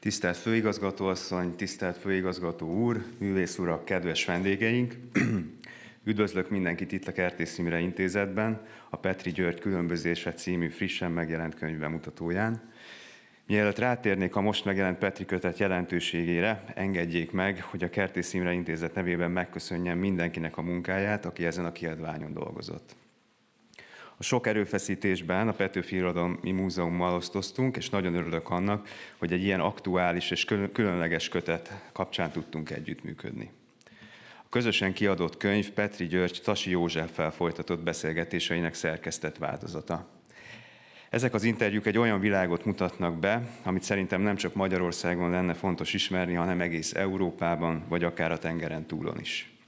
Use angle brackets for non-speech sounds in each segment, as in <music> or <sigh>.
Tisztelt főigazgatóasszony, tisztelt főigazgató úr, művész urak, kedves vendégeink! <clears throat> Üdvözlök mindenkit itt a Kertész Imre Intézetben, a Petri György Különbözése című frissen megjelent könyv bemutatóján. Mielőtt rátérnék a most megjelent Petri kötet jelentőségére, engedjék meg, hogy a Kertész Imre Intézet nevében megköszönjem mindenkinek a munkáját, aki ezen a kiadványon dolgozott. A sok erőfeszítésben a Petőfi Irodalmi Múzeummal osztoztunk, és nagyon örülök annak, hogy egy ilyen aktuális és különleges kötet kapcsán tudtunk együttműködni. A közösen kiadott könyv Petri György Tasi Józseffel folytatott beszélgetéseinek szerkesztett változata. Ezek az interjúk egy olyan világot mutatnak be, amit szerintem nem csak Magyarországon lenne fontos ismerni, hanem egész Európában, vagy akár a tengeren túlon is.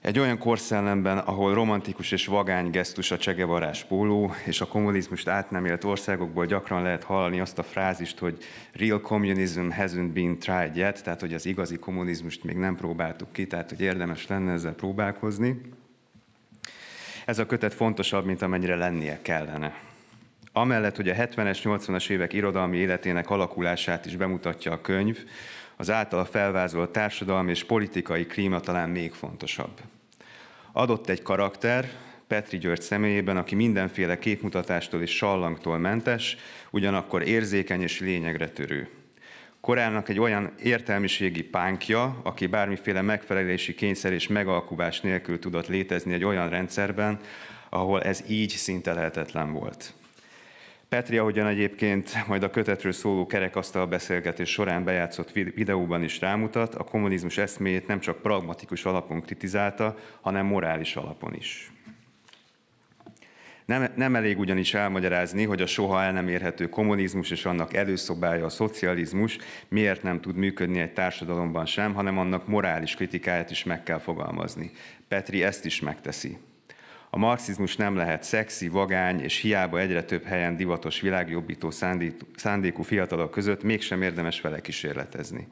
Egy olyan korszellemben, ahol romantikus és vagány gesztus a csegevarás póló, és a kommunizmust át nem élt országokból gyakran lehet hallani azt a frázist, hogy real communism hasn't been tried yet, tehát hogy az igazi kommunizmust még nem próbáltuk ki, tehát hogy érdemes lenne ezzel próbálkozni. Ez a kötet fontosabb, mint amennyire lennie kellene. Amellett, hogy a 70-es, 80-as évek irodalmi életének alakulását is bemutatja a könyv, az általa felvázolt társadalmi és politikai klíma talán még fontosabb. Adott egy karakter, Petri György személyében, aki mindenféle képmutatástól és sallangtól mentes, ugyanakkor érzékeny és lényegre törő. Korának egy olyan értelmiségi pánkja, aki bármiféle megfelelési kényszer és megalkuvás nélkül tudott létezni egy olyan rendszerben, ahol ez így szinte lehetetlen volt. Petri, ahogyan egyébként majd a kötetről szóló kerekasztal beszélgetés során bejátszott videóban is rámutat, a kommunizmus eszméjét nem csak pragmatikus alapon kritizálta, hanem morális alapon is. Nem, nem elég ugyanis elmagyarázni, hogy a soha el nem érhető kommunizmus és annak előszobája a szocializmus miért nem tud működni egy társadalomban sem, hanem annak morális kritikáját is meg kell fogalmazni. Petri ezt is megteszi. A marxizmus nem lehet szexi, vagány és hiába egyre több helyen divatos világjobbító szándékú fiatalok között mégsem érdemes vele kísérletezni.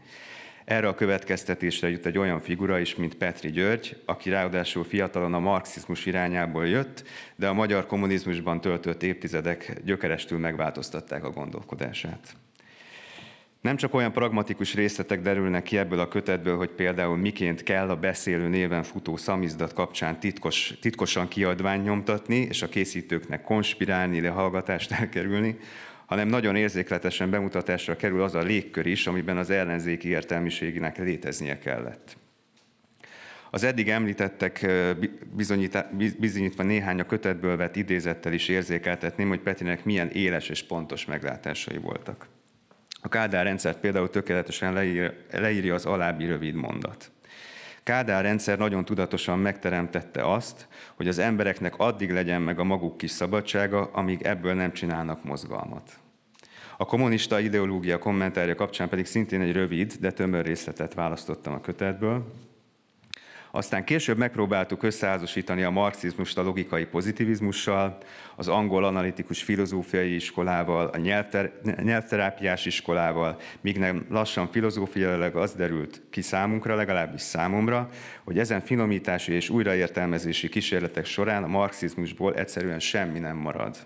Erre a következtetésre jut egy olyan figura is, mint Petri György, aki ráadásul fiatalon a marxizmus irányából jött, de a magyar kommunizmusban töltött évtizedek gyökerestül megváltoztatták a gondolkodását. Nem csak olyan pragmatikus részletek derülnek ki ebből a kötetből, hogy például miként kell a beszélő néven futó szamizdat kapcsán titkos, titkosan kiadvány nyomtatni, és a készítőknek konspirálni, lehallgatást elkerülni, hanem nagyon érzékletesen bemutatásra kerül az a légkör is, amiben az ellenzéki értelmiségének léteznie kellett. Az eddig említettek bizonyítva néhány a kötetből vett idézettel is érzékeltetném, hogy Petinek milyen éles és pontos meglátásai voltak. A Kádár rendszert például tökéletesen leír, leírja az alábbi rövid mondat. Kádár rendszer nagyon tudatosan megteremtette azt, hogy az embereknek addig legyen meg a maguk kis szabadsága, amíg ebből nem csinálnak mozgalmat. A kommunista ideológia kommentárja kapcsán pedig szintén egy rövid, de tömör részletet választottam a kötetből, aztán később megpróbáltuk összeházasítani a marxizmust a logikai pozitivizmussal, az angol analitikus filozófiai iskolával, a nyelvter- nyelvterápiás iskolával, míg nem lassan filozófiailag az derült ki számunkra, legalábbis számomra, hogy ezen finomítási és újraértelmezési kísérletek során a marxizmusból egyszerűen semmi nem marad.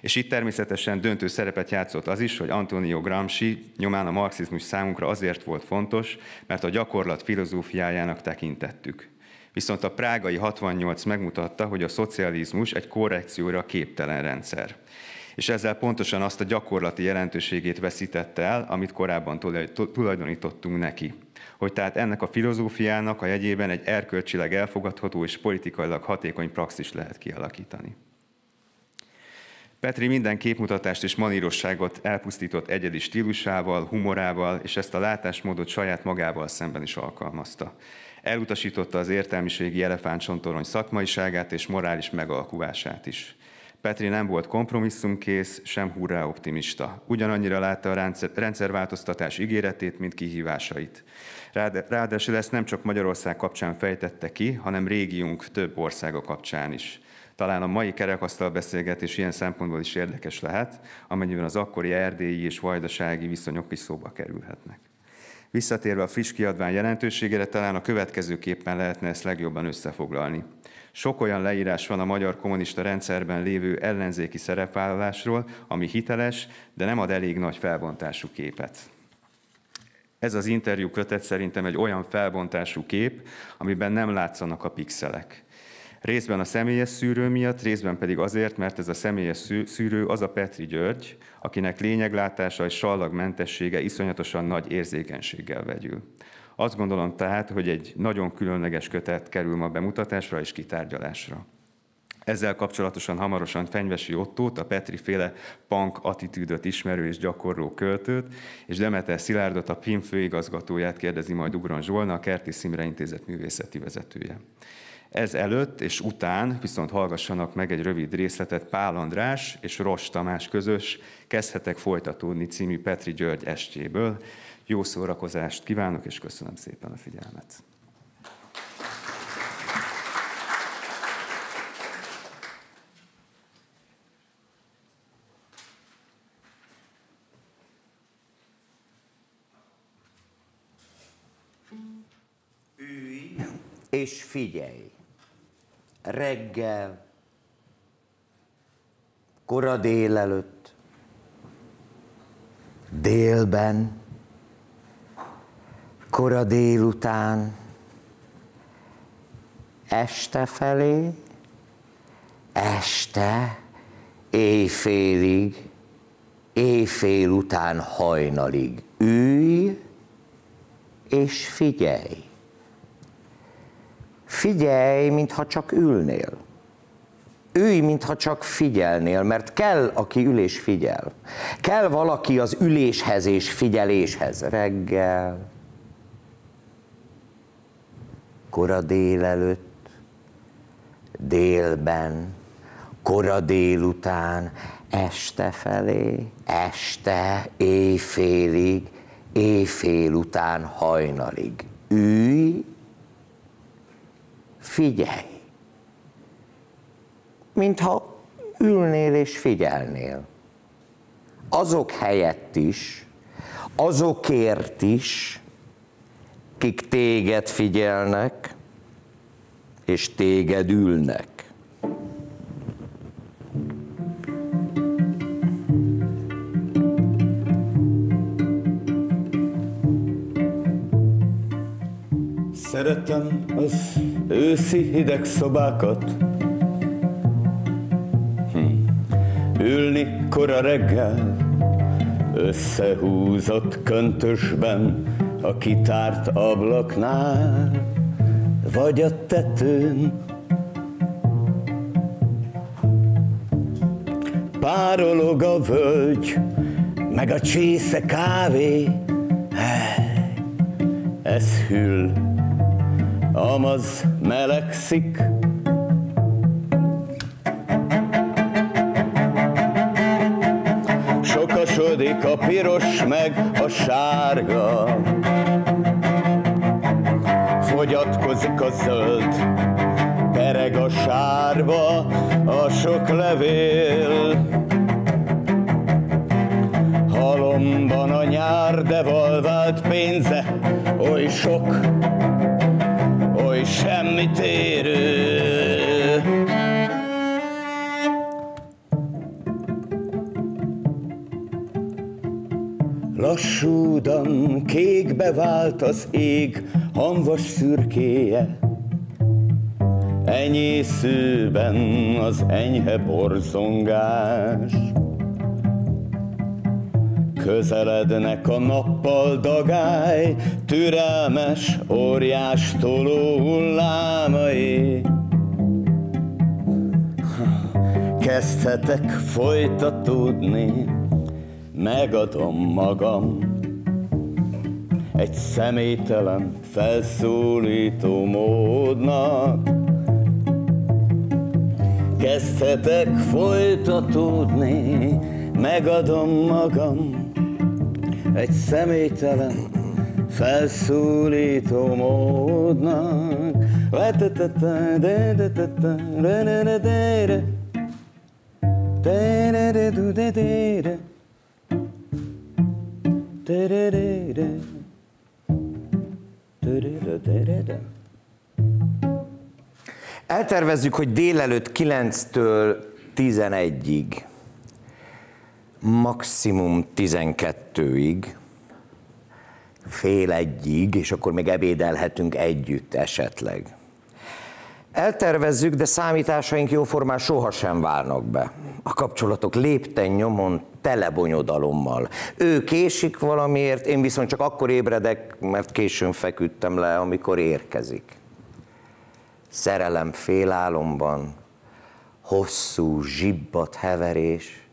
És itt természetesen döntő szerepet játszott az is, hogy Antonio Gramsci nyomán a marxizmus számunkra azért volt fontos, mert a gyakorlat filozófiájának tekintettük. Viszont a prágai 68 megmutatta, hogy a szocializmus egy korrekcióra képtelen rendszer. És ezzel pontosan azt a gyakorlati jelentőségét veszítette el, amit korábban tulajdonítottunk neki. Hogy tehát ennek a filozófiának a jegyében egy erkölcsileg elfogadható és politikailag hatékony praxis lehet kialakítani. Petri minden képmutatást és manírosságot elpusztított egyedi stílusával, humorával, és ezt a látásmódot saját magával szemben is alkalmazta. Elutasította az értelmiségi elefántsontorony szakmaiságát és morális megalkuvását is. Petri nem volt kompromisszumkész, sem hurrá optimista. Ugyanannyira látta a rendszerváltoztatás ígéretét, mint kihívásait. Ráadásul ezt nem csak Magyarország kapcsán fejtette ki, hanem régiunk több országa kapcsán is. Talán a mai kerekasztal beszélgetés ilyen szempontból is érdekes lehet, amennyiben az akkori erdélyi és vajdasági viszonyok is szóba kerülhetnek. Visszatérve a friss kiadvány jelentőségére, talán a következőképpen lehetne ezt legjobban összefoglalni. Sok olyan leírás van a magyar kommunista rendszerben lévő ellenzéki szerepvállalásról, ami hiteles, de nem ad elég nagy felbontású képet. Ez az interjú kötet szerintem egy olyan felbontású kép, amiben nem látszanak a pixelek. Részben a személyes szűrő miatt, részben pedig azért, mert ez a személyes szűrő az a Petri György, akinek lényeglátása és sallagmentessége iszonyatosan nagy érzékenységgel vegyül. Azt gondolom tehát, hogy egy nagyon különleges kötet kerül ma bemutatásra és kitárgyalásra. Ezzel kapcsolatosan hamarosan Fenyvesi Ottót, a Petri féle punk attitűdöt ismerő és gyakorló költőt, és Demeter Szilárdot, a PIM főigazgatóját kérdezi majd Ugron Zsolna, a Kerti Szimre Intézet művészeti vezetője. Ez előtt és után viszont hallgassanak meg egy rövid részletet Pál András és Ros Tamás közös Kezdhetek folytatódni című Petri György estjéből. Jó szórakozást kívánok, és köszönöm szépen a figyelmet. Ülj és figyelj! Reggel, kora délelőtt, délben, kora délután, este felé, este, éjfélig, éjfél után hajnalig. Ülj és figyelj. Figyelj, mintha csak ülnél. Ülj, mintha csak figyelnél, mert kell, aki ül és figyel. Kell valaki az üléshez és figyeléshez. Reggel, kora délelőtt, délben, kora délután, este felé, este, éjfélig, éjfél után hajnalig. Ülj, figyelj. Mintha ülnél és figyelnél. Azok helyett is, azokért is, kik téged figyelnek, és téged ülnek. Szeretem őszi hideg szobákat, hm. ülni kora reggel, összehúzott köntösben, a kitárt ablaknál, vagy a tetőn. Párolog a völgy, meg a csésze kávé, ez hűl, amaz melegszik, sokasodik a piros meg a sárga. Fogyatkozik a zöld, pereg a sárba a sok levél. Halomban a nyár devalvált pénze, oly sok, semmit érő. Lassúdan kékbe vált az ég, hamvas szürkéje. Enyészőben az enyhe borzongás. Közelednek a nappal dagály, türelmes, óriás toló hullámai. Kezdhetek folytatódni, megadom magam egy személytelen felszólító módnak. Kezdhetek folytatódni, megadom magam egy személytelen felszólító módnak. Eltervezzük, hogy délelőtt 9-től 11-ig, maximum 12-ig, fél egyig, és akkor még ebédelhetünk együtt esetleg. Eltervezzük, de számításaink jóformán sohasem válnak be. A kapcsolatok lépten nyomon telebonyodalommal. Ő késik valamiért, én viszont csak akkor ébredek, mert későn feküdtem le, amikor érkezik. Szerelem félálomban, hosszú, zsibbat heverés,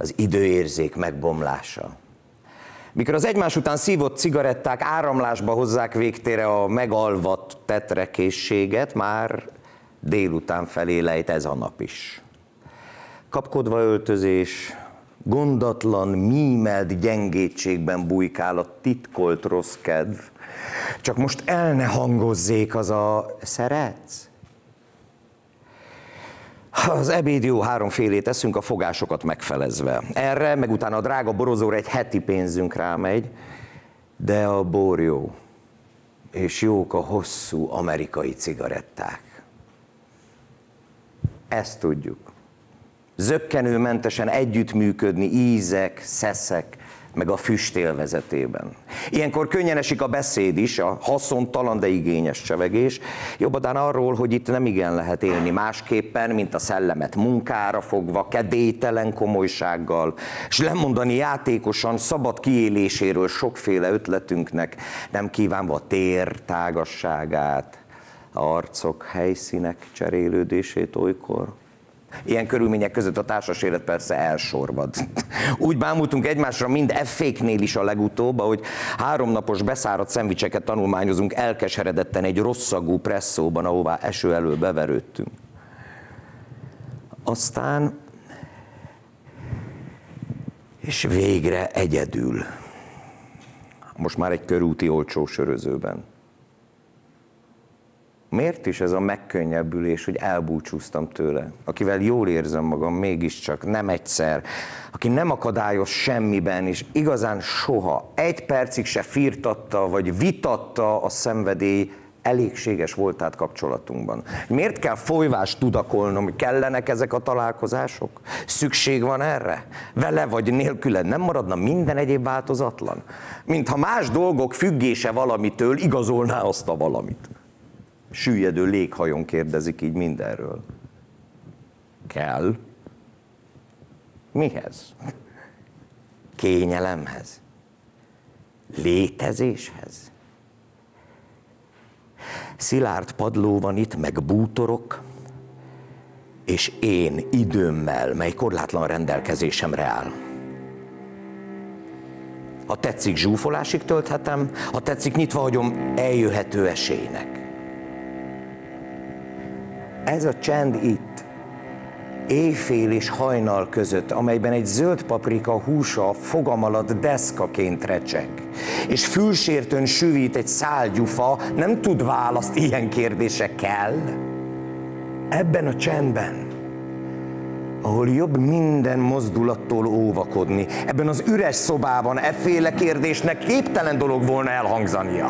az időérzék megbomlása. Mikor az egymás után szívott cigaretták áramlásba hozzák végtére a megalvat tetrekészséget, már délután felé lejt ez a nap is. Kapkodva öltözés, gondatlan, mímelt gyengétségben bujkál a titkolt rossz kedv. Csak most el ne hangozzék az a szeretsz? Az ebéd jó háromfélét eszünk, a fogásokat megfelezve. Erre, meg utána a drága borozóra egy heti pénzünk rámegy, de a bor jó. És jók a hosszú amerikai cigaretták. Ezt tudjuk. Zöggenőmentesen együttműködni ízek, szeszek, meg a füstélvezetében. Ilyenkor könnyen esik a beszéd is, a haszontalan, de igényes csevegés, jobbadán arról, hogy itt nem igen lehet élni másképpen, mint a szellemet munkára fogva, kedélytelen komolysággal, és lemondani játékosan szabad kiéléséről sokféle ötletünknek, nem kívánva a tér tágasságát, arcok, helyszínek cserélődését olykor. Ilyen körülmények között a társas élet persze elsorvad. <laughs> Úgy bámultunk egymásra mind efféknél is a legutóbb, ahogy háromnapos beszáradt szendvicseket tanulmányozunk elkeseredetten egy rosszagú presszóban, ahová eső elől beverődtünk. Aztán, és végre egyedül. Most már egy körúti olcsó sörözőben. Miért is ez a megkönnyebbülés, hogy elbúcsúztam tőle, akivel jól érzem magam mégiscsak, nem egyszer, aki nem akadályoz semmiben, és igazán soha, egy percig se firtatta, vagy vitatta a szenvedély elégséges voltát kapcsolatunkban. Miért kell folyvást tudakolnom, hogy kellenek ezek a találkozások? Szükség van erre? Vele vagy nélküled nem maradna minden egyéb változatlan? Mintha más dolgok függése valamitől igazolná azt a valamit süllyedő léghajon kérdezik így mindenről. Kell. Mihez? Kényelemhez? Létezéshez? Szilárd padló van itt, meg bútorok, és én időmmel, mely korlátlan rendelkezésemre áll. Ha tetszik, zsúfolásig tölthetem, ha tetszik, nyitva hagyom eljöhető esélynek. Ez a csend itt, éjfél és hajnal között, amelyben egy zöld paprika húsa fogam alatt deszkaként recseg, és fülsértőn süvít egy szálgyufa, nem tud választ ilyen kérdése kell. Ebben a csendben, ahol jobb minden mozdulattól óvakodni, ebben az üres szobában efféle kérdésnek képtelen dolog volna elhangzania.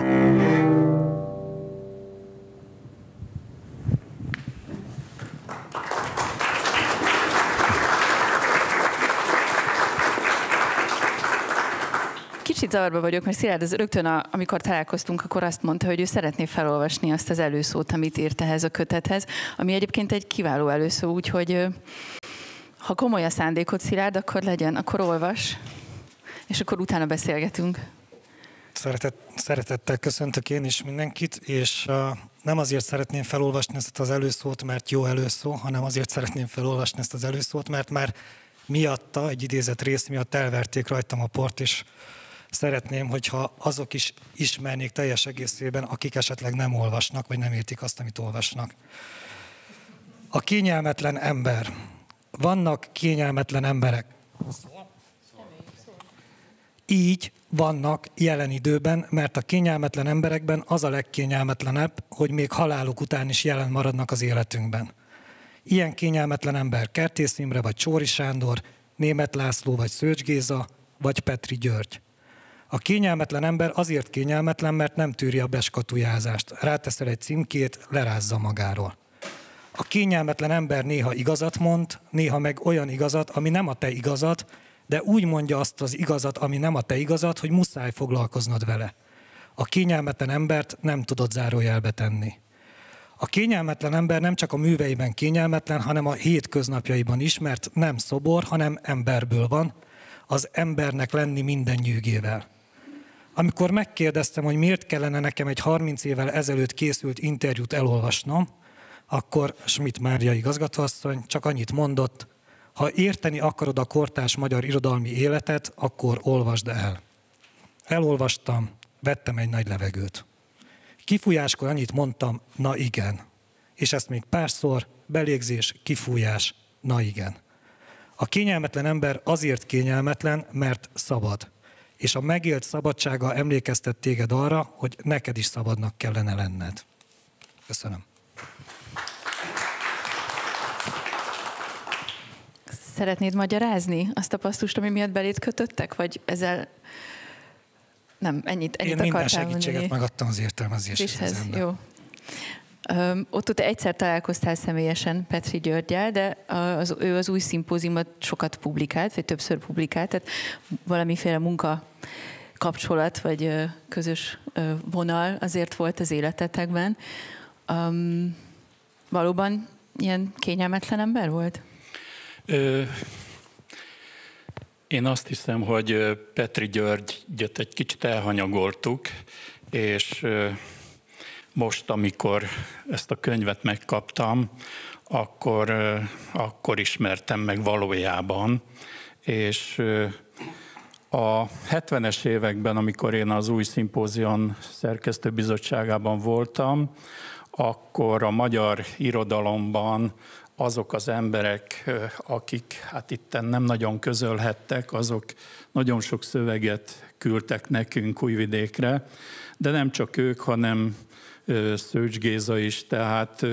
Kicsit zavarba vagyok, mert Szilárd az rögtön, a, amikor találkoztunk, akkor azt mondta, hogy ő szeretné felolvasni azt az előszót, amit írt ehhez a kötethez, ami egyébként egy kiváló előszó, úgyhogy ha komoly a szándékot, Szilárd, akkor legyen, akkor olvas, és akkor utána beszélgetünk. Szeretet, szeretettel köszöntök én is mindenkit, és uh, nem azért szeretném felolvasni ezt az előszót, mert jó előszó, hanem azért szeretném felolvasni ezt az előszót, mert már miatta, egy idézett rész miatt elverték rajtam a port, és szeretném, hogyha azok is ismernék teljes egészében, akik esetleg nem olvasnak, vagy nem értik azt, amit olvasnak. A kényelmetlen ember. Vannak kényelmetlen emberek. Így vannak jelen időben, mert a kényelmetlen emberekben az a legkényelmetlenebb, hogy még haláluk után is jelen maradnak az életünkben. Ilyen kényelmetlen ember Kertész Imre, vagy Csóri Sándor, Német László, vagy Szőcs Géza, vagy Petri György. A kényelmetlen ember azért kényelmetlen, mert nem tűri a beskatujázást. Ráteszel egy címkét, lerázza magáról. A kényelmetlen ember néha igazat mond, néha meg olyan igazat, ami nem a te igazat, de úgy mondja azt az igazat, ami nem a te igazat, hogy muszáj foglalkoznod vele. A kényelmetlen embert nem tudod zárójelbe tenni. A kényelmetlen ember nem csak a műveiben kényelmetlen, hanem a hétköznapjaiban is, mert nem szobor, hanem emberből van, az embernek lenni minden nyűgével. Amikor megkérdeztem, hogy miért kellene nekem egy 30 évvel ezelőtt készült interjút elolvasnom, akkor Schmidt Mária igazgatóasszony csak annyit mondott, ha érteni akarod a kortás magyar irodalmi életet, akkor olvasd el. Elolvastam, vettem egy nagy levegőt. Kifújáskor annyit mondtam, na igen. És ezt még párszor, belégzés, kifújás, na igen. A kényelmetlen ember azért kényelmetlen, mert szabad. És a megélt szabadsága emlékeztet téged arra, hogy neked is szabadnak kellene lenned. Köszönöm. Szeretnéd magyarázni azt a pasztust, ami miatt belét kötöttek? Vagy ezzel nem, ennyit, ennyit Én minden segítséget mondani? megadtam az értelmezéshez. Jó. Ott ott egyszer találkoztál személyesen Petri Györgyel, de az, ő az új szimpóziumot sokat publikált, vagy többször publikált, tehát valamiféle munka kapcsolat, vagy közös vonal azért volt az életetekben. Um, valóban ilyen kényelmetlen ember volt? Ö, én azt hiszem, hogy Petri Györgyöt egy kicsit elhanyagoltuk, és most, amikor ezt a könyvet megkaptam, akkor, akkor ismertem meg valójában, és a 70-es években, amikor én az új szimpózion szerkesztőbizottságában voltam, akkor a magyar irodalomban azok az emberek, akik hát itten nem nagyon közölhettek, azok nagyon sok szöveget küldtek nekünk Újvidékre, de nem csak ők, hanem Szőcs Géza is, tehát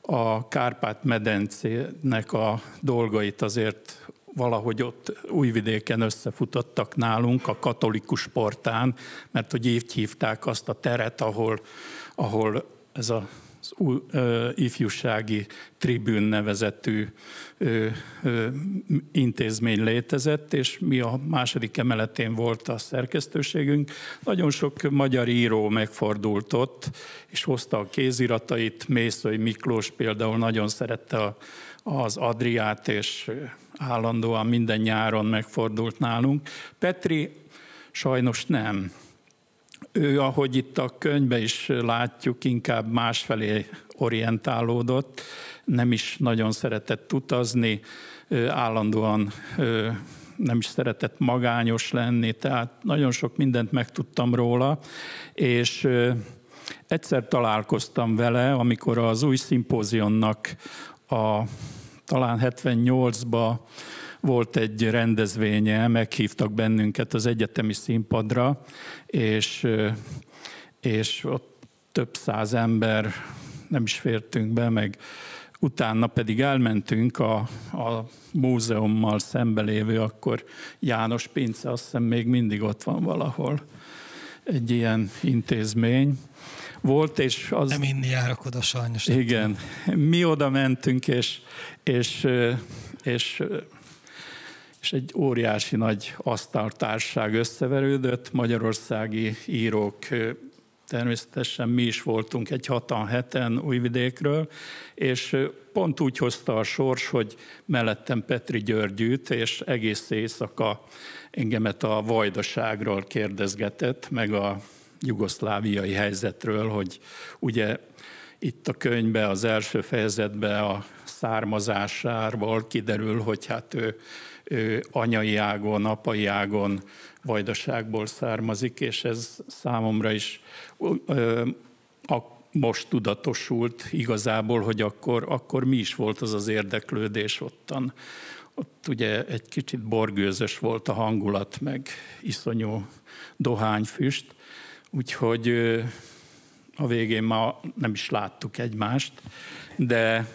a Kárpát-medencének a dolgait azért valahogy ott újvidéken összefutottak nálunk a katolikus portán, mert hogy így hívták azt a teret, ahol, ahol ez a az ö, ifjúsági tribűn nevezetű ö, ö, intézmény létezett, és mi a második emeletén volt a szerkesztőségünk. Nagyon sok magyar író megfordult ott, és hozta a kéziratait. Mészői Miklós például nagyon szerette a, az Adriát, és állandóan minden nyáron megfordult nálunk. Petri sajnos nem ő, ahogy itt a könyvben is látjuk, inkább másfelé orientálódott, nem is nagyon szeretett utazni, állandóan nem is szeretett magányos lenni, tehát nagyon sok mindent megtudtam róla, és egyszer találkoztam vele, amikor az új szimpózionnak a talán 78-ba volt egy rendezvénye, meghívtak bennünket az egyetemi színpadra, és, és ott több száz ember, nem is fértünk be, meg utána pedig elmentünk a, a múzeummal szembelévő, akkor János Pince, azt hiszem még mindig ott van valahol egy ilyen intézmény volt, és az... Nem inni járok oda sajnos. Igen. Mi oda mentünk, és, és, és és egy óriási nagy asztaltárság összeverődött, magyarországi írók természetesen mi is voltunk egy hatan heten Újvidékről, és pont úgy hozta a sors, hogy mellettem Petri Györgyűt, és egész éjszaka engemet a vajdaságról kérdezgetett, meg a jugoszláviai helyzetről, hogy ugye itt a könyvbe, az első fejezetben a származásáról kiderül, hogy hát ő anyai ágon, apai ágon vajdaságból származik, és ez számomra is most tudatosult igazából, hogy akkor, akkor mi is volt az az érdeklődés ottan. Ott ugye egy kicsit borgőzös volt a hangulat, meg iszonyú dohányfüst, úgyhogy a végén ma nem is láttuk egymást, de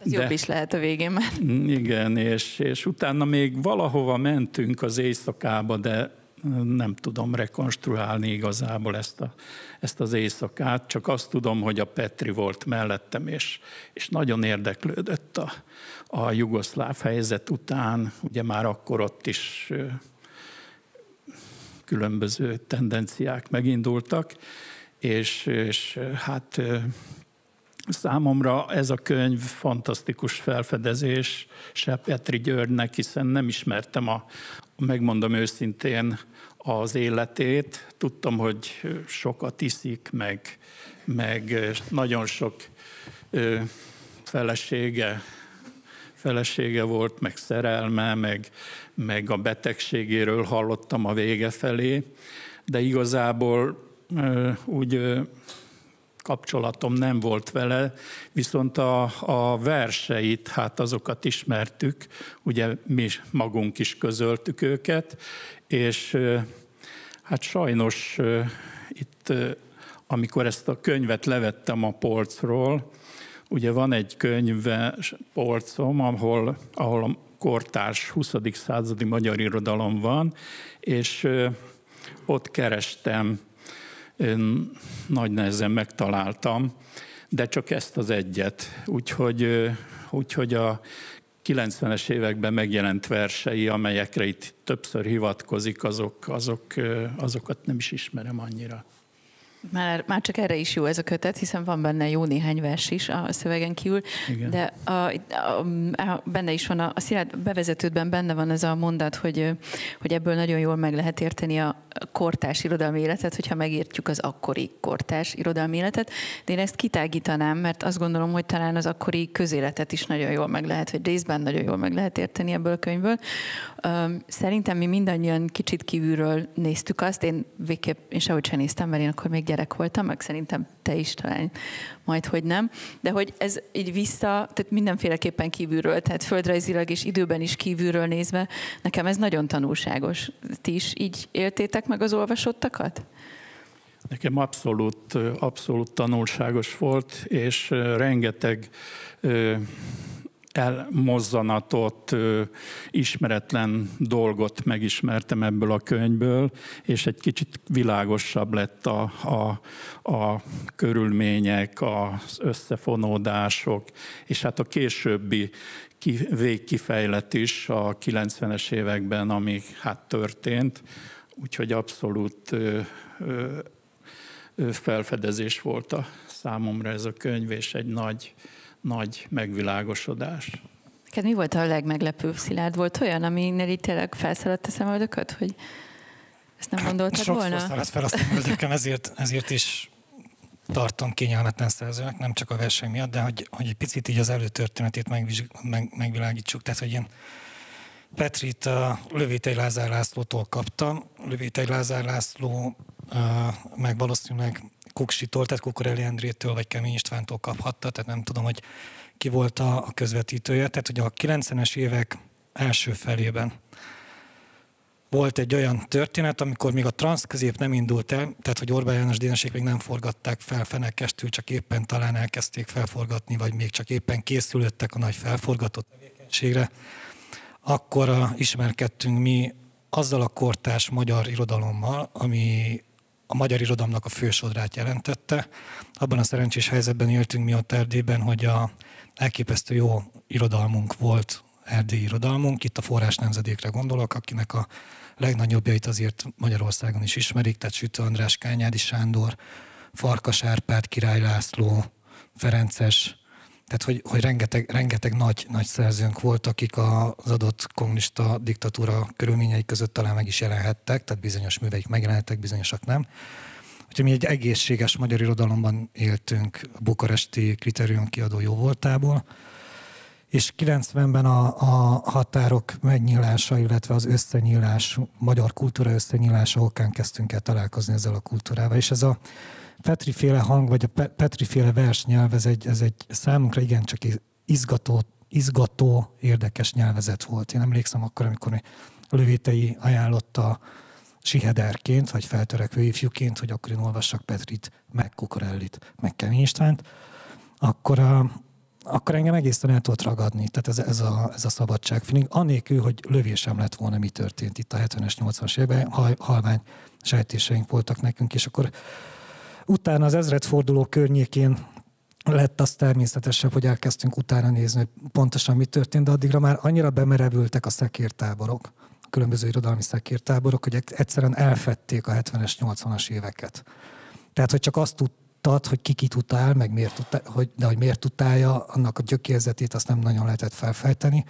ez De, jobb is lehet a végén már. Igen, és, és utána még valahova mentünk az éjszakába, de nem tudom rekonstruálni igazából ezt, a, ezt az éjszakát, csak azt tudom, hogy a Petri volt mellettem, és, és nagyon érdeklődött a, a jugoszláv helyzet után, ugye már akkor ott is különböző tendenciák megindultak, és, és hát Számomra ez a könyv fantasztikus felfedezés se Petri Györgynek, hiszen nem ismertem a, megmondom őszintén, az életét. Tudtam, hogy sokat iszik, meg, meg nagyon sok felesége, felesége volt, meg szerelme, meg, meg a betegségéről hallottam a vége felé, de igazából úgy kapcsolatom nem volt vele, viszont a, a verseit, hát azokat ismertük, ugye mi magunk is közöltük őket, és hát sajnos itt, amikor ezt a könyvet levettem a polcról, ugye van egy könyve polcom, ahol, ahol a kortárs 20. századi magyar irodalom van, és ott kerestem nagy nehezen megtaláltam, de csak ezt az egyet. Úgyhogy, úgyhogy a 90-es években megjelent versei, amelyekre itt többször hivatkozik, azok, azok, azokat nem is ismerem annyira. Már, már csak erre is jó ez a kötet, hiszen van benne jó néhány vers is a szövegen kívül, Igen. de a, a, a, benne is van, a, a Szilárd bevezetődben benne van ez a mondat, hogy, hogy ebből nagyon jól meg lehet érteni a kortás irodalmi életet, hogyha megértjük az akkori kortás irodalmi életet, de én ezt kitágítanám, mert azt gondolom, hogy talán az akkori közéletet is nagyon jól meg lehet, vagy részben nagyon jól meg lehet érteni ebből a könyvből. Szerintem mi mindannyian kicsit kívülről néztük azt, én végképp, én sehogy sem néztem, mert én akkor még gyerek voltam, meg szerintem te is talán majd, hogy nem. De hogy ez így vissza, tehát mindenféleképpen kívülről, tehát földrajzilag és időben is kívülről nézve, nekem ez nagyon tanulságos. Ti is így éltétek meg az olvasottakat? Nekem abszolút, abszolút tanulságos volt, és rengeteg elmozzanatot, ismeretlen dolgot megismertem ebből a könyvből, és egy kicsit világosabb lett a, a, a körülmények, az összefonódások, és hát a későbbi végkifejlet is a 90-es években, ami hát történt, úgyhogy abszolút ö, ö, felfedezés volt a számomra ez a könyv, és egy nagy nagy megvilágosodás. Neked mi volt a legmeglepőbb, Szilárd? Volt olyan, ami így tényleg felszaladt a szemöldököt, hogy ezt nem gondoltad Sokszor volna? Sokszor fel a szemöldököm, ezért, ezért is tartom kényelmetlen szerzőnek, nem csak a verseny miatt, de hogy, hogy egy picit így az előtörténetét megvizs, meg, megvilágítsuk. Tehát, hogy én Petrit a Lövétei Lázár Lászlótól kaptam. Lövétei Lázár László meg valószínűleg Kuksitól, tehát Kukoreli Endrétől vagy Kemény Istvántól kaphatta, tehát nem tudom, hogy ki volt a, közvetítője. Tehát hogy a 90-es évek első felében volt egy olyan történet, amikor még a transzközép nem indult el, tehát hogy Orbán János Dénesék még nem forgatták fel Fenekestül, csak éppen talán elkezdték felforgatni, vagy még csak éppen készülöttek a nagy felforgatott tevékenységre, akkor ismerkedtünk mi azzal a kortás magyar irodalommal, ami a magyar irodalomnak a fősodrát jelentette. Abban a szerencsés helyzetben éltünk mi ott Erdélyben, hogy a elképesztő jó irodalmunk volt, erdélyi irodalmunk. Itt a forrás nemzedékre gondolok, akinek a legnagyobbjait azért Magyarországon is ismerik, tehát Sütő András, Kányádi Sándor, Farkas Árpád, Király László, Ferences, tehát, hogy, hogy rengeteg, rengeteg nagy, nagy szerzőnk volt, akik az adott kommunista diktatúra körülményei között talán meg is jelenhettek, tehát bizonyos műveik megjelenhettek, bizonyosak nem. Úgyhogy mi egy egészséges magyar irodalomban éltünk a bukaresti kritérium kiadó jó voltából, és 90-ben a, a határok megnyílása, illetve az összenyílás, magyar kultúra összenyílása okán kezdtünk el találkozni ezzel a kultúrával. És ez a Petri féle hang, vagy a Petri féle versnyelv, ez egy, ez egy számunkra igencsak izgató, izgató, érdekes nyelvezet volt. Én emlékszem akkor, amikor a lövétei ajánlotta sihederként, vagy feltörekvő ifjúként, hogy akkor én olvassak Petrit, meg Kukorellit, meg Kemény Istvánt, akkor a, akkor engem egészen el tudott ragadni, tehát ez, ez, a, ez a szabadságfeeling, anélkül, hogy lövésem lett volna, mi történt itt a 70-es, 80-as években, halvány sejtéseink voltak nekünk, és akkor utána az ezredforduló környékén lett az természetesebb, hogy elkezdtünk utána nézni, hogy pontosan mi történt, de addigra már annyira bemerevültek a szekértáborok, a különböző irodalmi szekértáborok, hogy egyszerűen elfették a 70-es, 80-as éveket. Tehát, hogy csak azt tudtad, hogy ki kit utál, meg miért utál, hogy, de hogy miért utálja, annak a gyökérzetét azt nem nagyon lehetett felfejteni.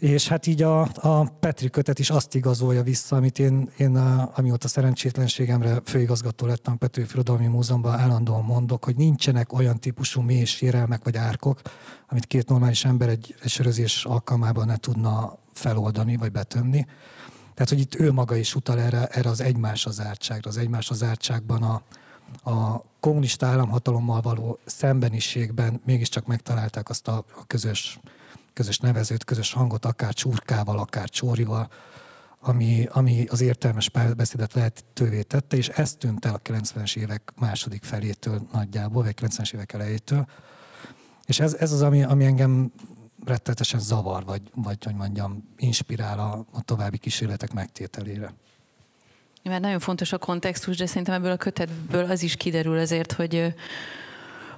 És hát így a, a Petri kötet is azt igazolja vissza, amit én, én amióta szerencsétlenségemre főigazgató lettem Petőfi Irodalmi Múzeumban állandóan mondok, hogy nincsenek olyan típusú mély sérelmek vagy árkok, amit két normális ember egy, egy sörözés alkalmában ne tudna feloldani vagy betömni. Tehát, hogy itt ő maga is utal erre, erre az egymás az ártságra. Az egymás az ártságban a, a kommunista államhatalommal való szembeniségben mégiscsak megtalálták azt a, a közös közös nevezőt, közös hangot, akár csurkával, akár csórival, ami, ami az értelmes párbeszédet lehetővé tette, és ez tűnt el a 90-es évek második felétől nagyjából, vagy 90-es évek elejétől. És ez, ez az, ami, ami engem rettetesen zavar, vagy, vagy hogy mondjam, inspirál a, a további kísérletek megtételére. Mert nagyon fontos a kontextus, de szerintem ebből a kötetből az is kiderül azért, hogy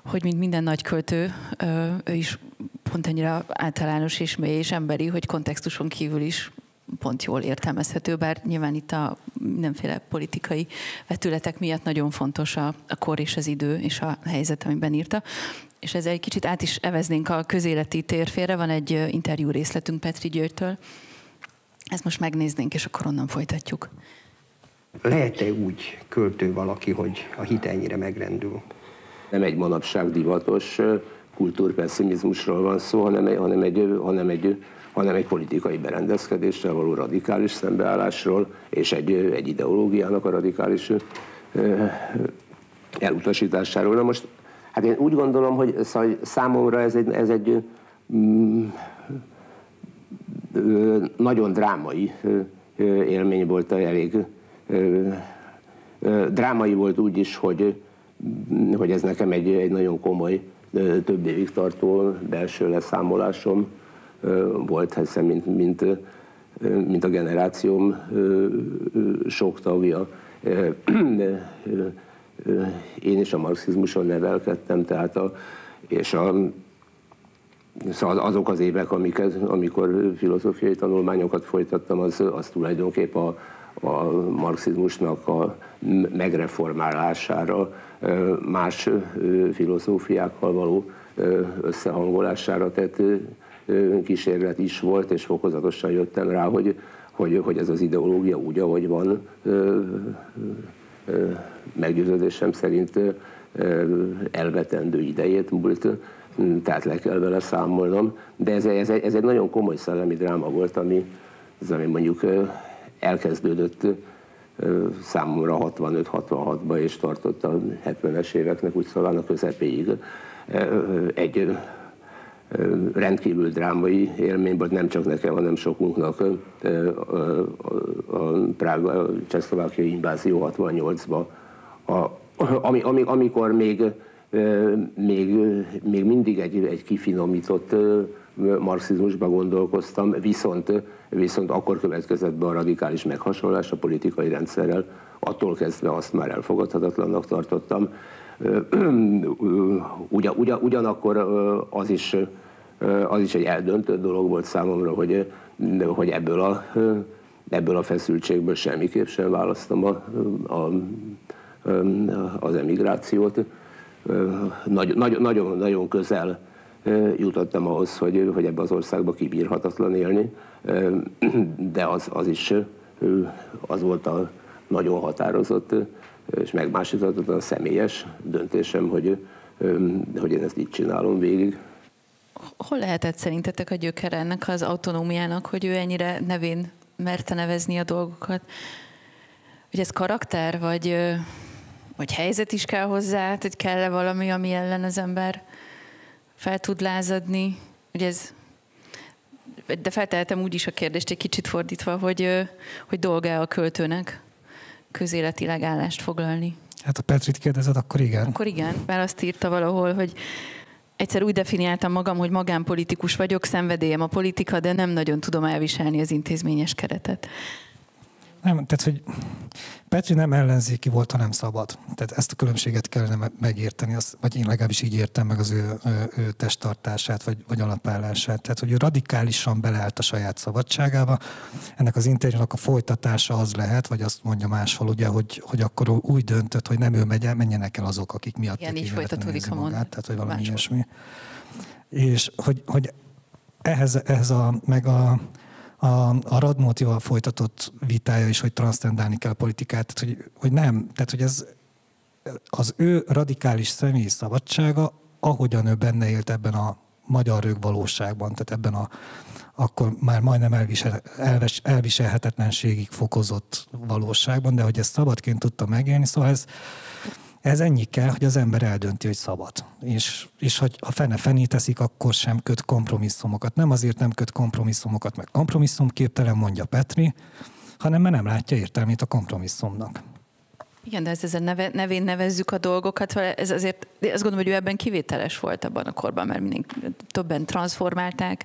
hogy mint minden nagy költő, ő is pont annyira általános és mély és emberi, hogy kontextuson kívül is pont jól értelmezhető, bár nyilván itt a mindenféle politikai vetületek miatt nagyon fontos a, a kor és az idő és a helyzet, amiben írta. És ezzel egy kicsit át is eveznénk a közéleti térfére. Van egy interjú részletünk Petri Györgytől. Ezt most megnéznénk, és akkor onnan folytatjuk. Lehet-e úgy költő valaki, hogy a hit ennyire megrendül? Nem egy manapság divatos kultúrpesszimizmusról van szó, hanem egy, hanem egy, hanem egy, hanem egy politikai berendezkedéssel való radikális szembeállásról, és egy, egy ideológiának a radikális elutasításáról. Na most, hát én úgy gondolom, hogy szóval számomra ez egy, ez egy mm, nagyon drámai élmény volt, elég drámai volt úgy is, hogy, hogy ez nekem egy, egy nagyon komoly több évig tartó belső leszámolásom volt, hiszen mint, mint, mint a generációm sok tagja. Én is a marxizmuson nevelkedtem, tehát a, és a, szóval azok az évek, amiket, amikor filozófiai tanulmányokat folytattam, az, az tulajdonképp a, a marxizmusnak a megreformálására, más filozófiákkal való összehangolására tett kísérlet is volt, és fokozatosan jöttem rá, hogy, hogy, hogy ez az ideológia úgy, ahogy van, meggyőződésem szerint elvetendő idejét múlt, tehát le kell vele számolnom. De ez, ez, ez egy nagyon komoly szellemi dráma volt, ami, az, ami mondjuk elkezdődött számomra 65-66-ban, és tartott a 70-es éveknek úgy szóval a közepéig. Egy rendkívül drámai élmény volt, nem csak nekem, hanem sokunknak a Prága, Csehszlovákiai invázió 68-ban, ami, ami, amikor még, még, még mindig egy, egy kifinomított marxizmusba gondolkoztam, viszont, viszont akkor következett be a radikális meghasonlás a politikai rendszerrel, attól kezdve azt már elfogadhatatlannak tartottam. Ugyan, ugyan, ugyanakkor az is, az is egy eldöntött dolog volt számomra, hogy, hogy ebből, a, ebből a feszültségből semmiképp sem választom a, a, az emigrációt. Nagy, nagy, nagyon, nagyon közel jutottam ahhoz, hogy, hogy ebbe az országba kibírhatatlan élni, de az, az is az volt a nagyon határozott és megmásíthatatlan személyes döntésem, hogy, hogy én ezt így csinálom végig. Hol lehetett szerintetek a gyökere ennek az autonómiának, hogy ő ennyire nevén merte nevezni a dolgokat? Hogy ez karakter, vagy, vagy helyzet is kell hozzá, hogy kell-e valami, ami ellen az ember fel tud lázadni, hogy ez de feltehetem úgy is a kérdést egy kicsit fordítva, hogy, hogy dolga a költőnek közéletileg állást foglalni. Hát a Petrit kérdezed, akkor igen. Akkor igen, mert azt írta valahol, hogy egyszer úgy definiáltam magam, hogy magánpolitikus vagyok, szenvedélyem a politika, de nem nagyon tudom elviselni az intézményes keretet. Nem, tehát, hogy Petri nem ellenzéki volt, hanem szabad. Tehát ezt a különbséget kellene megérteni, azt, vagy én legalábbis így értem meg az ő, ő, ő testtartását, vagy, vagy alapállását. Tehát, hogy ő radikálisan beleállt a saját szabadságába. Ennek az interjúnak a folytatása az lehet, vagy azt mondja máshol, ugye, hogy, hogy akkor úgy döntött, hogy nem ő megy, menjenek el azok, akik miatt Igen, így folytatódik a magát, tehát, hogy valami máshol. ilyesmi. És hogy, hogy ehhez, ehhez a, meg a, a, a Radnótival folytatott vitája is, hogy transztendálni kell a politikát, tehát, hogy, hogy nem, tehát hogy ez az ő radikális személyi szabadsága, ahogyan ő benne élt ebben a magyar rög valóságban, tehát ebben a akkor már majdnem elvisel, elves, elviselhetetlenségig fokozott valóságban, de hogy ezt szabadként tudta megélni, szóval ez, ez ennyi kell, hogy az ember eldönti, hogy szabad. És, és hogy a fene fené teszik, akkor sem köt kompromisszumokat. Nem azért nem köt kompromisszumokat, meg kompromisszumképtelen, mondja Petri, hanem mert nem látja értelmét a kompromisszumnak. Igen, de ezzel neve, nevén nevezzük a dolgokat, ez azért, azt gondolom, hogy ő ebben kivételes volt abban a korban, mert mindenki, többen transformálták,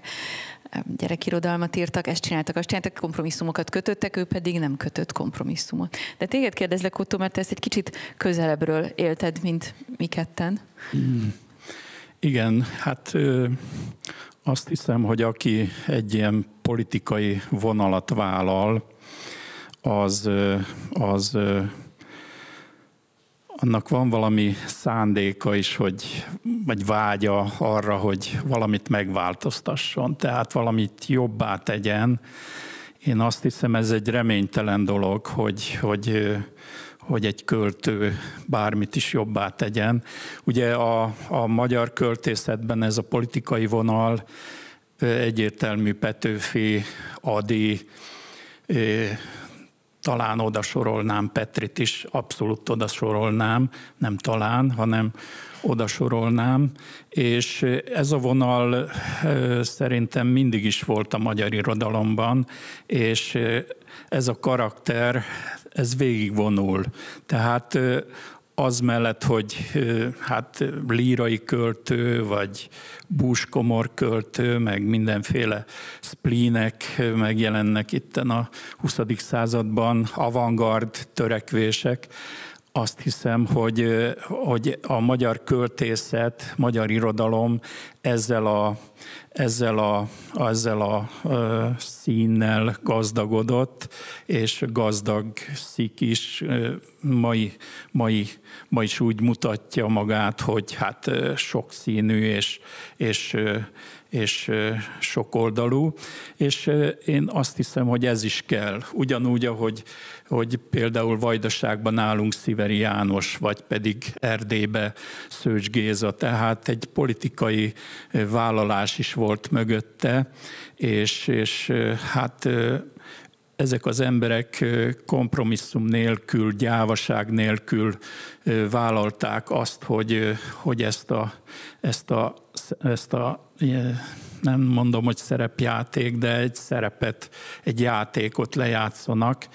gyerekirodalmat írtak, ezt csináltak, azt csináltak, kompromisszumokat kötöttek, ő pedig nem kötött kompromisszumot. De téged kérdezlek, Otto, mert te ezt egy kicsit közelebbről élted, mint mi ketten. Hmm. Igen, hát ö, azt hiszem, hogy aki egy ilyen politikai vonalat vállal, az, az annak van valami szándéka is, hogy, vagy vágya arra, hogy valamit megváltoztasson, tehát valamit jobbá tegyen. Én azt hiszem, ez egy reménytelen dolog, hogy, hogy, hogy egy költő bármit is jobbá tegyen. Ugye a, a magyar költészetben ez a politikai vonal egyértelmű Petőfi, Adi, talán oda sorolnám Petrit is, abszolút oda sorolnám, nem talán, hanem oda sorolnám, és ez a vonal szerintem mindig is volt a magyar irodalomban, és ez a karakter, ez végigvonul. Tehát az mellett, hogy hát lírai költő, vagy búskomor költő, meg mindenféle splínek megjelennek itt a 20. században, avantgard törekvések, azt hiszem, hogy, hogy a magyar költészet, magyar irodalom ezzel a, ezzel a, ezzel a ö, színnel gazdagodott, és gazdag szik is mai, mai, mai is úgy mutatja magát, hogy hát sokszínű és, és, és sokoldalú, és én azt hiszem, hogy ez is kell. Ugyanúgy, ahogy hogy például Vajdaságban nálunk Sziveri János, vagy pedig Erdélybe Szőcs Géza, tehát egy politikai vállalás is volt mögötte, és, és hát ezek az emberek kompromisszum nélkül, gyávaság nélkül vállalták azt, hogy, hogy ezt, a, ezt, a, ezt a nem mondom, hogy szerepjáték, de egy szerepet, egy játékot lejátszanak,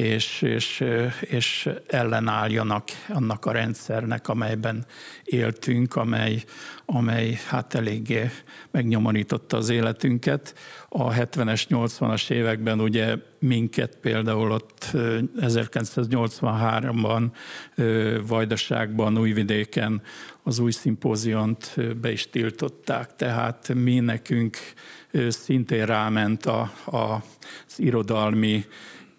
és, és, és ellenálljanak annak a rendszernek, amelyben éltünk, amely, amely hát eléggé megnyomorította az életünket. A 70-es, 80-as években ugye minket például ott 1983-ban Vajdaságban, Újvidéken az új szimpóziont be is tiltották, tehát mi nekünk szintén ráment a, a, az irodalmi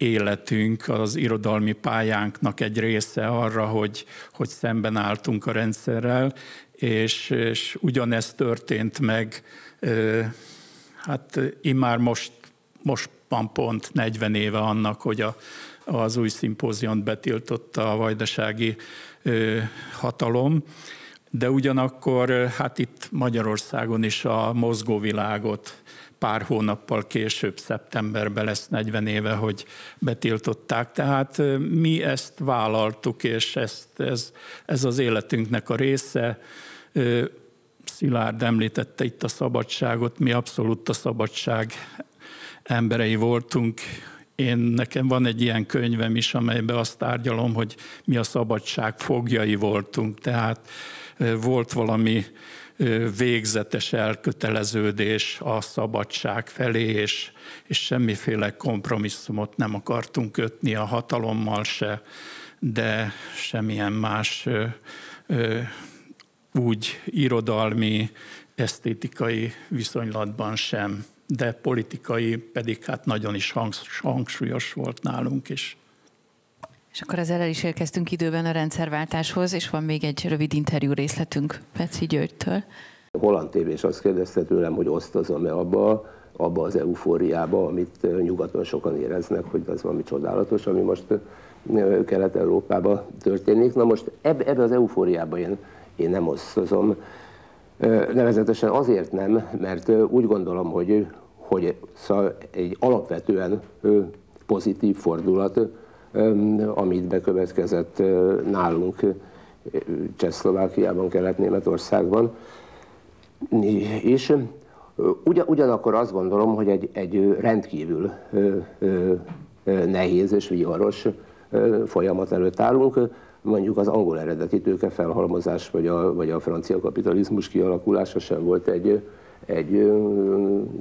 életünk, az irodalmi pályánknak egy része arra, hogy, hogy szemben álltunk a rendszerrel, és, és ugyanezt történt meg, hát immár most, most van pont 40 éve annak, hogy a, az új szimpóziont betiltotta a vajdasági hatalom, de ugyanakkor hát itt Magyarországon is a mozgóvilágot pár hónappal később, szeptemberben lesz 40 éve, hogy betiltották. Tehát mi ezt vállaltuk, és ezt, ez, ez az életünknek a része. Szilárd említette itt a szabadságot, mi abszolút a szabadság emberei voltunk. Én nekem van egy ilyen könyvem is, amelyben azt tárgyalom, hogy mi a szabadság fogjai voltunk. Tehát volt valami végzetes elköteleződés a szabadság felé, és, és semmiféle kompromisszumot nem akartunk kötni a hatalommal se, de semmilyen más úgy irodalmi, esztétikai viszonylatban sem, de politikai pedig hát nagyon is hangsúlyos volt nálunk is. És akkor ezzel el is érkeztünk időben a rendszerváltáshoz, és van még egy rövid interjú részletünk Petri Györgytől. A holland tévés azt kérdezte tőlem, hogy osztozom-e abba, abba az eufóriába, amit nyugaton sokan éreznek, hogy az valami csodálatos, ami most Kelet-Európában történik. Na most ebbe, ebbe az eufóriába én, én nem osztozom. Nevezetesen azért nem, mert úgy gondolom, hogy, hogy szóval egy alapvetően pozitív fordulat, amit bekövetkezett nálunk Csehszlovákiában, Kelet-Németországban. És ugyanakkor azt gondolom, hogy egy, egy rendkívül nehéz és viharos folyamat előtt állunk, mondjuk az angol eredeti tőke felhalmozás, vagy a, vagy a francia kapitalizmus kialakulása sem volt egy, egy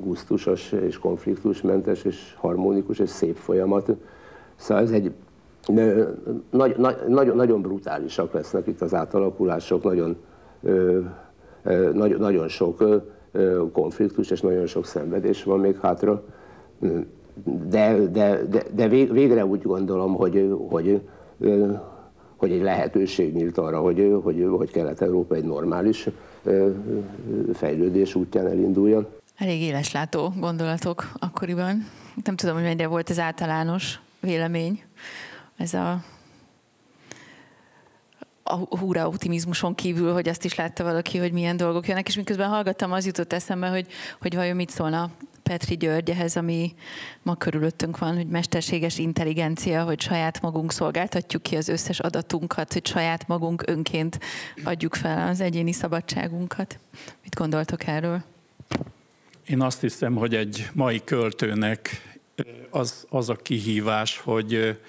gusztusos és konfliktusmentes és harmonikus és szép folyamat. Szóval ez egy nagy, nagy, nagyon brutálisak lesznek itt az átalakulások, nagyon, nagy, nagyon sok konfliktus és nagyon sok szenvedés van még hátra. De, de, de, de végre úgy gondolom, hogy, hogy, hogy egy lehetőség nyílt arra, hogy, hogy, hogy Kelet-Európa egy normális fejlődés útján elinduljon. Elég éleslátó gondolatok akkoriban. Nem tudom, hogy mennyire volt az általános vélemény. Ez a a húra optimizmuson kívül, hogy azt is látta valaki, hogy milyen dolgok jönnek, és miközben hallgattam, az jutott eszembe, hogy, hogy vajon mit szólna Petri György ehhez, ami ma körülöttünk van, hogy mesterséges intelligencia, hogy saját magunk szolgáltatjuk ki az összes adatunkat, hogy saját magunk önként adjuk fel az egyéni szabadságunkat. Mit gondoltok erről? Én azt hiszem, hogy egy mai költőnek az, az a kihívás, hogy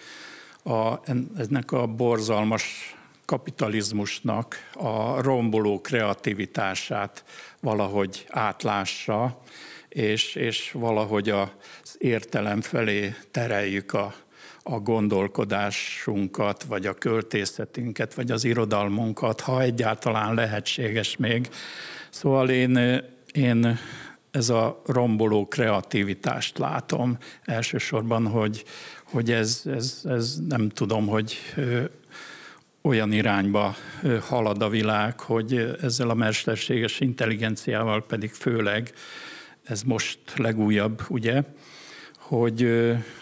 a, ennek a borzalmas kapitalizmusnak a romboló kreativitását valahogy átlássa, és, és valahogy az értelem felé tereljük a, a gondolkodásunkat, vagy a költészetünket, vagy az irodalmunkat, ha egyáltalán lehetséges még. Szóval én, én ez a romboló kreativitást látom elsősorban, hogy, hogy ez, ez, ez nem tudom, hogy olyan irányba halad a világ, hogy ezzel a mesterséges intelligenciával pedig főleg, ez most legújabb, ugye, hogy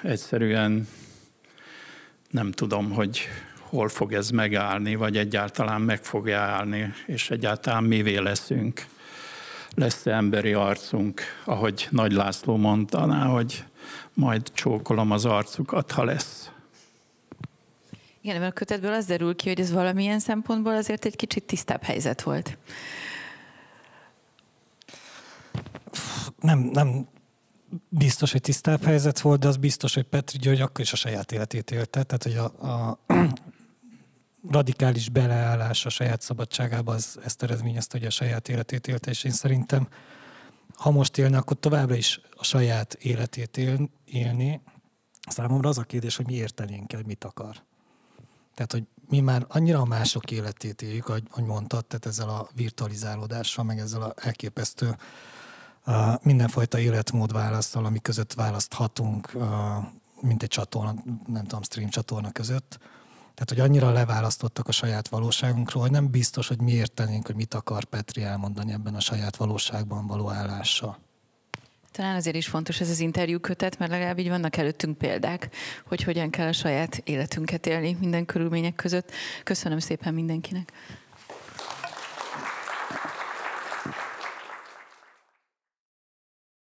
egyszerűen nem tudom, hogy hol fog ez megállni, vagy egyáltalán meg fog állni, és egyáltalán mivé leszünk. Lesz-e emberi arcunk, ahogy Nagy László mondta, hogy majd csókolom az arcukat, ha lesz. Igen, mert a kötetből az derül ki, hogy ez valamilyen szempontból azért egy kicsit tisztább helyzet volt. Nem, nem biztos, hogy tisztább helyzet volt, de az biztos, hogy Petri György akkor is a saját életét élte. Tehát, hogy a, a radikális beleállás a saját szabadságába az ezt eredményezte, hogy a saját életét élte, és én szerintem ha most élne, akkor továbbra is a saját életét él, élni. Számomra az a kérdés, hogy mi értenénk el, mit akar. Tehát, hogy mi már annyira a mások életét éljük, ahogy, ahogy mondtad, tehát ezzel a virtualizálódással, meg ezzel a elképesztő uh, mindenfajta életmód választal, ami között választhatunk, uh, mint egy csatorna, nem tudom, stream csatorna között. Tehát, hogy annyira leválasztottak a saját valóságunkról, hogy nem biztos, hogy mi értenénk, hogy mit akar Petri elmondani ebben a saját valóságban való állással. Talán azért is fontos ez az interjú kötet, mert legalább így vannak előttünk példák, hogy hogyan kell a saját életünket élni minden körülmények között. Köszönöm szépen mindenkinek.